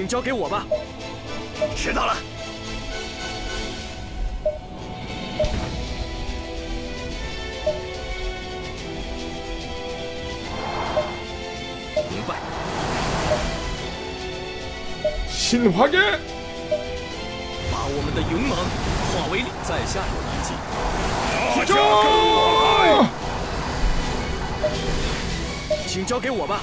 请交给我吧。知道了。明白。新华街。把我们的勇猛化为力在下有一计快交给我请交给我吧。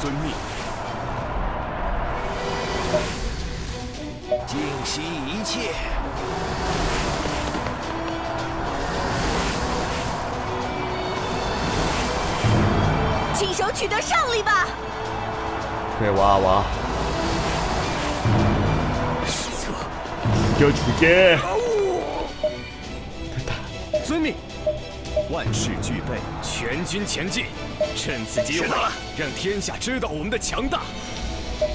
遵命。静息一切。亲手取得胜利吧！对我阿王。失策。你这处阶。遵命，万事俱备，全军前进。趁此机会知道了，让天下知道我们的强大。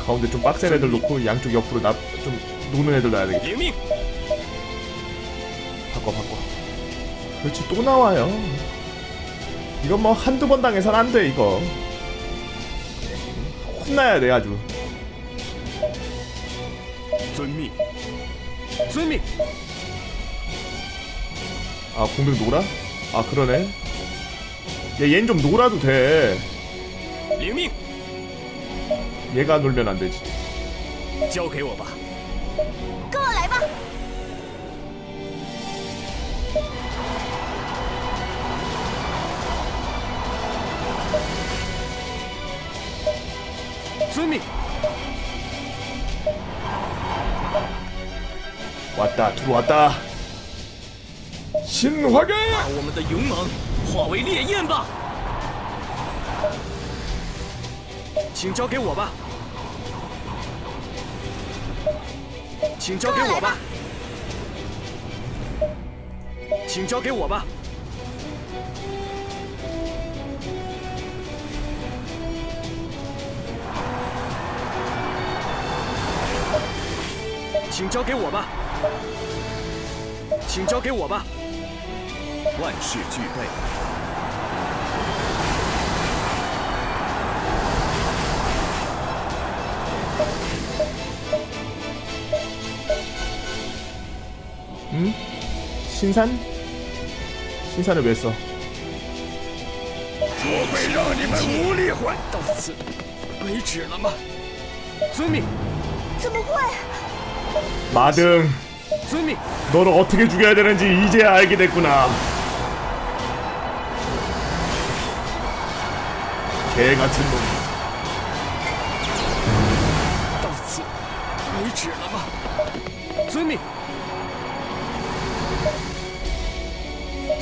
가운데 좀 빡센 애들 놓고 양쪽 옆으로 나, 좀 노는 애들 놔야 되겠다 领命。 바꿔 바꿔 그렇지 또 나와요 이건 뭐 한두 번 당해선 안 돼 이거 혼나야 돼 아주 遵命。遵命。 아 공백 놀아? 아 그러네 얘는 좀 놀아도 돼. 리밍. 얘가 놀면 안 되지. 저개워봐. 끌어내봐. 스미. 왔다 들어왔다. 신화계. 아, 化为烈焰吧。请交给我吧。请交给我吧。请交给我吧。请交给我吧。请交给我吧。万事俱备。 신산? 신산을 왜 써? 마등 너를 어떻게 죽여야 되는지 이제야 알게 됐구나 개같은 놈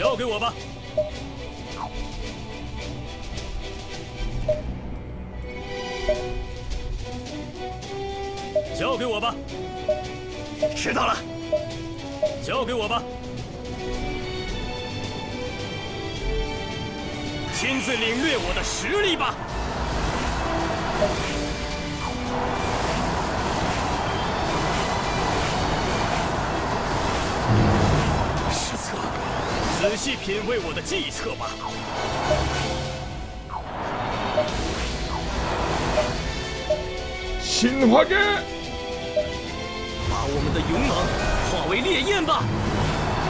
交给我吧。交给我吧，知道了。交给我吧。亲自领略我的实力吧。仔细品味我的计策吧。新花街。把我们的勇猛化为烈焰吧。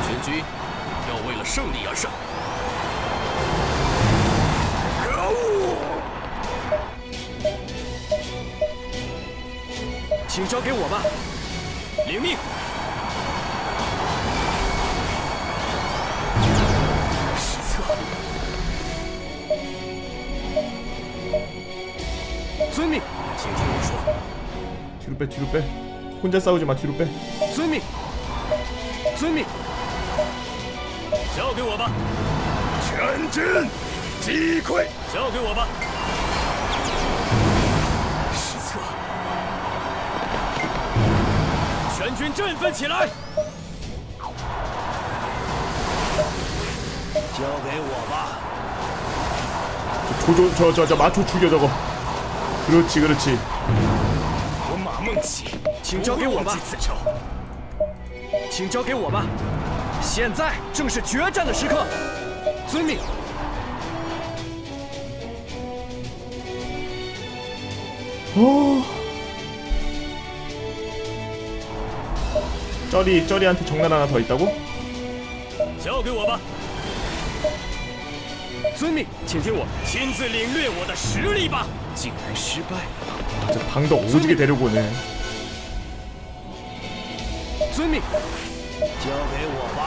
全军要为了胜利而胜。可恶请交给我吧。领命。命，请听我说。 뒤로 빼 뒤로 빼 혼자 싸우지 마 뒤로 빼 遵命，遵命。交给我吧，全军击溃！交给我吧。失策。全军振奋起来！交给我吧！ 조조 저 저 저 마초 죽여 저거 그렇지 그렇지 我马梦起，请交给我吧。此仇，请交给我吧。现在正是决战的时刻。遵命。 어... 쩌리 쩌리한테 정난 하나 더 있다고? 交给我吧。遵命，请听我亲自领略我的实力吧。 竟然失败了。 진짜 방도 오지게 데리고 오네 遵命，交给我吧！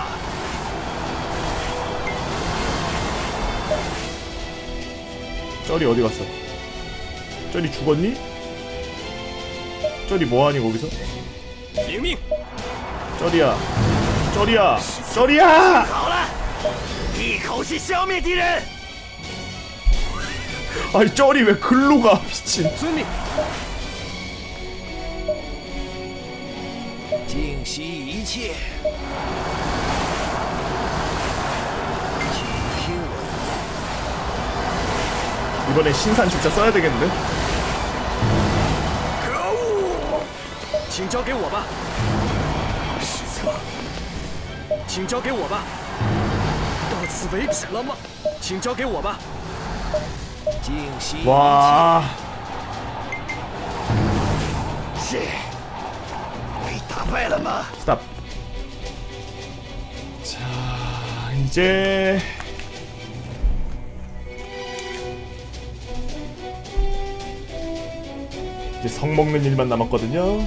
쩌리 어디 갔어? 쩌리 죽었니? 쩌리 뭐하니 거기서? 领命。 쩌리야 쩌리야 쩌리야 好了，一口气消灭敌人！ 아니 쩌리 왜 글로 가 미친 遵命，尽息一切，请听我 이번에 신산 죽자 써야 되겠는데? 的。可恶！请交给我吧。失策，请交给我吧。到此为止了吗？请交给我吧。 와. 스탑. 자, 이제 이제 성 먹는 일만 남았거든요.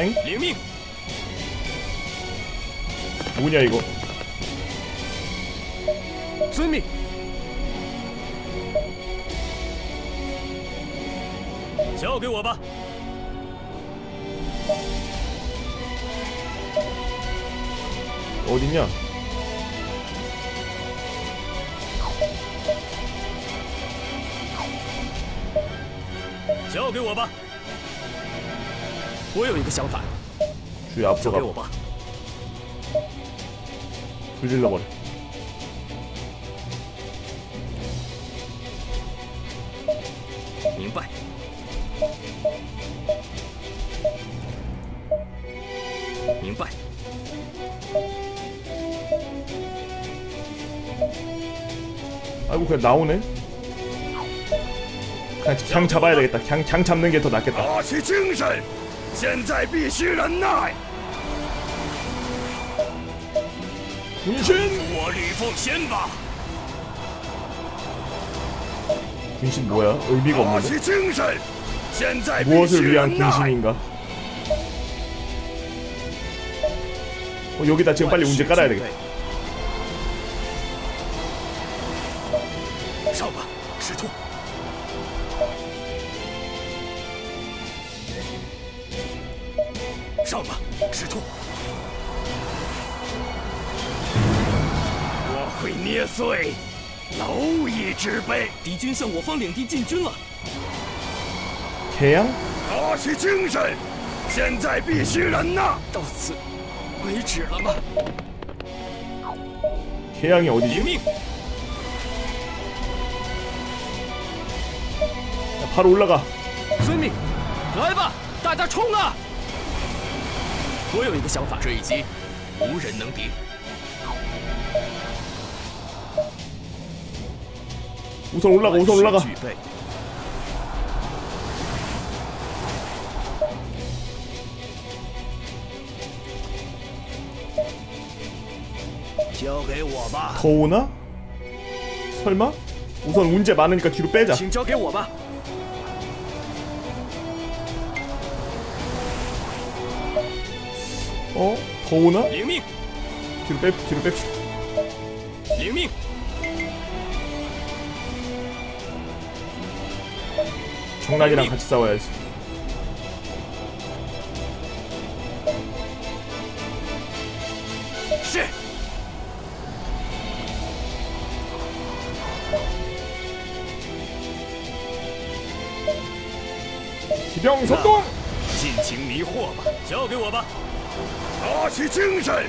엥? 领命， 뭐냐 이거 遵命。交给我吧。 어딨냐 交给我吧。 我有一个想法， 주위 交 앞으로 给我 가 吧。 불질러버려 明白。明白。 아이고 그냥 나오네 그냥 장 잡아야 되겠다 장, 장 잡는 게 더 낫겠다 打起精神， 现在必须忍耐。 군신 我吕奉先吧。 군신 뭐야 의미가 打 없는데 起精神，现在必须 무엇을 위한 忍耐。 군신인가 어, 여기다 지금 빨리 운제 깔아야 되겠다 上吧，赤兔！我会捏碎蝼蚁之辈。敌军向我方领地进军了， 개양? 打起精神，现在必须忍呐！到此为止了吗？ 개양이 领 어디지? 命！ 야, 바로 올라가. 遵命，来吧，大家冲啊！ 我有一个想法，这一击无人能敌。 우선 올라가, 우선 올라가. 具备。交给我吧。 더 오나? 설마? 우선 운제 많으니까 뒤로 빼자. 어? 더 오나? 领命， 뒤로 빼, 뒤로 뺍시다. 领命！ 정락이랑 같이 싸워야지. 是。 기병 선동! 尽情迷惑吧，交给我吧。 打起精神，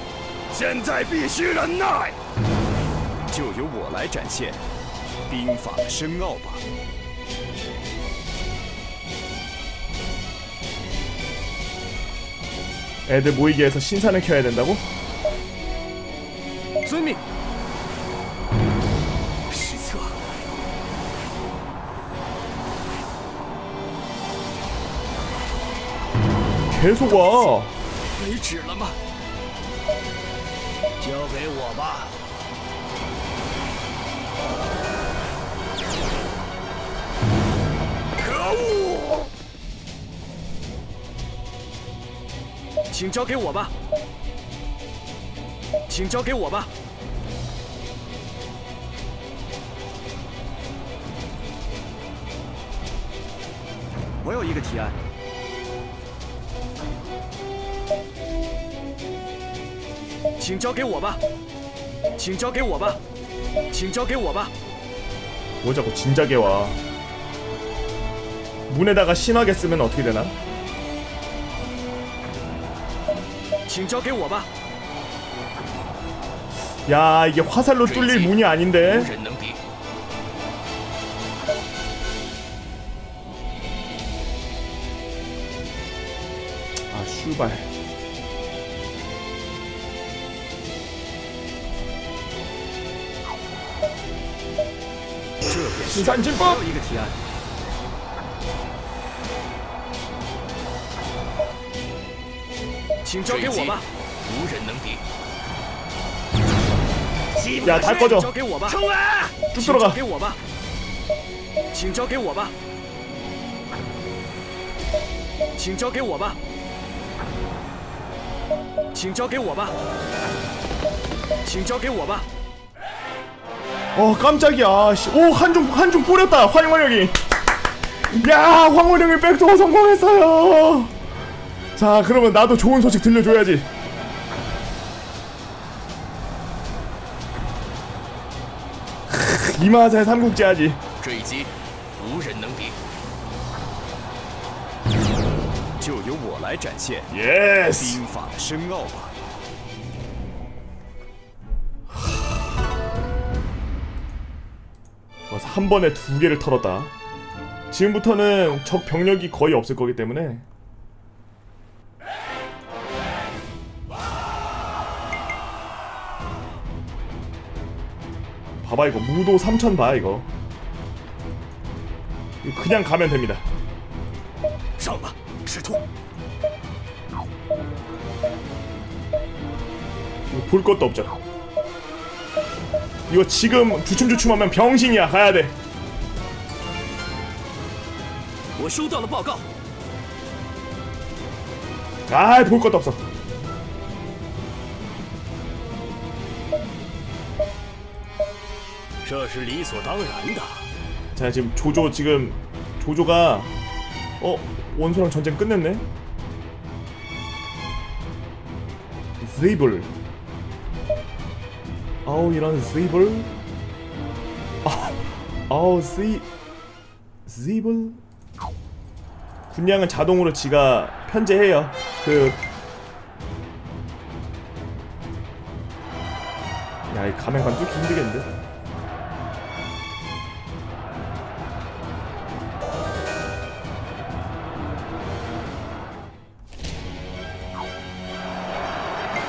现在必须忍耐。就由我来展现兵法的深奥吧。 애들 모이게 해서 신산을 켜야 된다고? 遵命。失策， 계속 와. 为止了吗？交给我吧。可恶！请交给我吧。请交给我吧。我有一个提案。 请交给我吧。请交给我吧。请交给我吧。 뭐 자꾸 진작에 와. 문에다가 심하게 쓰면 어떻게 되나? 请交给我吧。 야 이게 화살로 뚫릴 문이 无 아닌데 人能敌。 아 슈발 这便是 신산진법 我有一个提案。请交给我吧。无人能敌。 야 다 交 꺼져 给我吧。 冲啊！ 쭉 请交 들어가 给我吧。请交给我吧。请交给我吧。请交给我吧。请交给我吧。 어 깜짝이야. 씨. 오 한중 한중 뿌렸다 황호령이. 야 황호령이 백도어 성공했어요. 자 그러면 나도 좋은 소식 들려줘야지. 이 맛에 삼국지하지. Yes yes. 가서 한 번에 두 개를 털었다. 지금부터는 적 병력이 거의 없을 거기 때문에. 봐봐 이거. 무도 3천 봐 이거. 그냥 가면 됩니다. 볼 것도 없잖아. 이거 지금 주춤주춤하면 병신이야 가야돼 我收到了报告， 아이 볼 것도 없어 这是理所当然的。 자 지금 조조 지금 조조가 어 원소랑 전쟁 끝냈네 스이블 아우 이런 스이블 아, 아우 스 스이블 군량은 자동으로 지가 편제해요 그 야, 이 가면관 뚫기 힘들겠는데?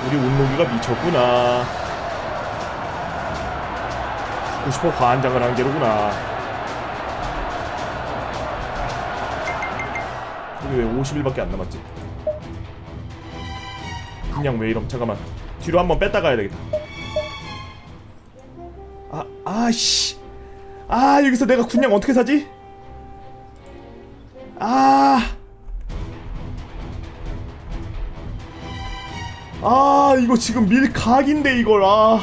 우리 운동기가 미쳤구나. 죽고 싶어 과한장을 한 게로구나. 우리 왜 50일밖에 안 남았지? 그냥 왜 이럼 잠깐만 뒤로 한번 뺐다 가야 되겠다. 아 아씨 아 여기서 내가 군량 어떻게 사지? 아. 아 이거 지금 밀각인데 이걸 아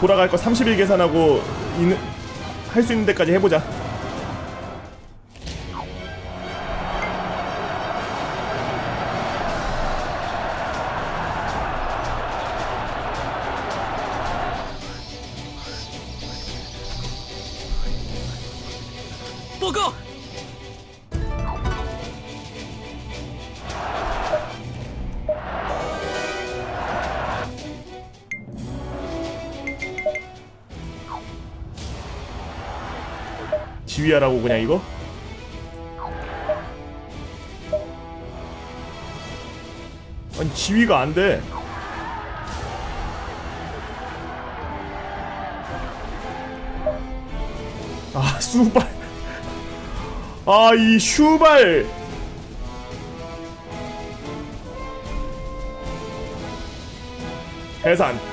돌아갈 거 30일 계산하고 할 수 있는 데까지 해보자 지휘하라고 그냥 이거? 아니 지휘가 안 돼. 아 수발. 아 이 슈발. 해산.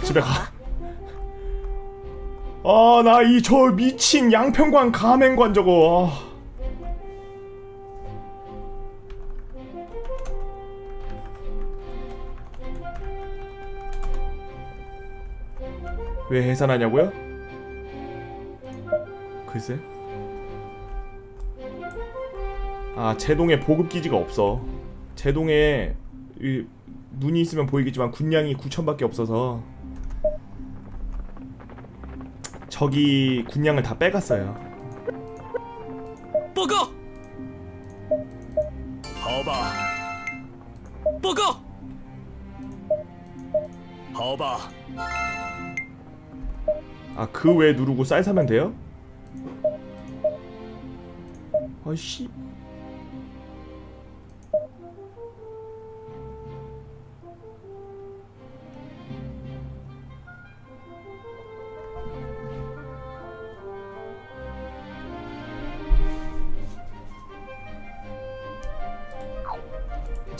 집에 我 가. 吧。아나 이 저 미친 양평관 가맹관 저거. 아. 왜 해산하냐고요? 글쎄. 아 제동에 보급 기지가 없어. 제동에 이, 눈이 있으면 보이겠지만 군량이 9천밖에 없어서 거기 군량을 다 빼갔어요. 보고! 허바. 보고! 허바. 아, 그 외 누르고 쌀 사면 돼요? 아씨.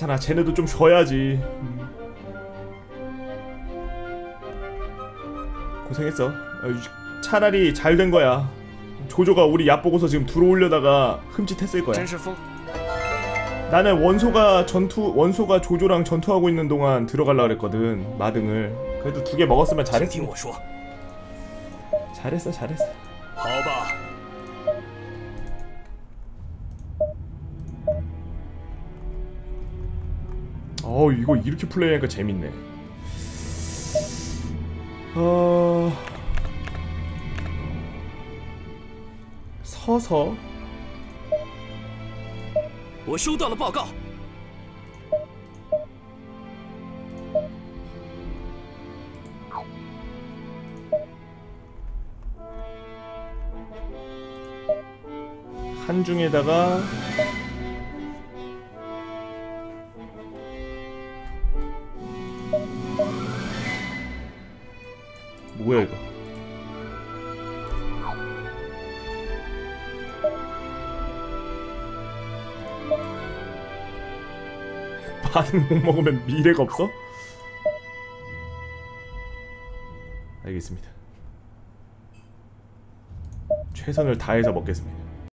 그렇잖아. 쟤네도 좀 쉬어야지. 음. 고생했어. 아, 차라리 잘 된 거야. 조조가 우리 얕보고서 지금 들어올려다가 흠칫했을 거야. 나는 원소가 전투 원소가 조조랑 전투하고 있는 동안 들어갈라 그랬거든 마등을. 그래도 두 개 먹었으면 잘했어. 잘했어 잘했어. 봐봐. 어 이거 이렇게 플레이하니까 재밌네 어... 서서 我收到了报告。 한중에다가 반응 못 먹으면 미래가 없어? 알겠습니다 최선을 다해서 먹겠습니다